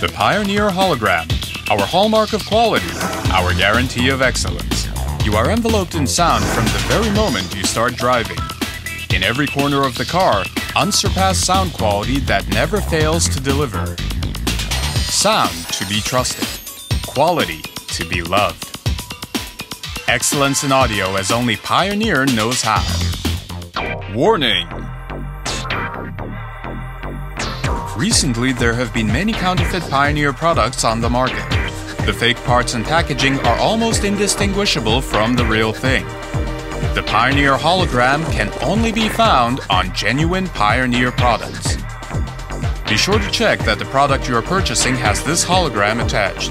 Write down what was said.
The Pioneer Hologram, our hallmark of quality, our guarantee of excellence. You are enveloped in sound from the very moment you start driving. In every corner of the car, unsurpassed sound quality that never fails to deliver. Sound to be trusted, quality to be loved. Excellence in audio as only Pioneer knows how. Warning! Recently, there have been many counterfeit Pioneer products on the market. The fake parts and packaging are almost indistinguishable from the real thing. The Pioneer hologram can only be found on genuine Pioneer products. Be sure to check that the product you are purchasing has this hologram attached.